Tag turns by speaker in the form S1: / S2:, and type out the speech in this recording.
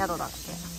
S1: 宿だっけ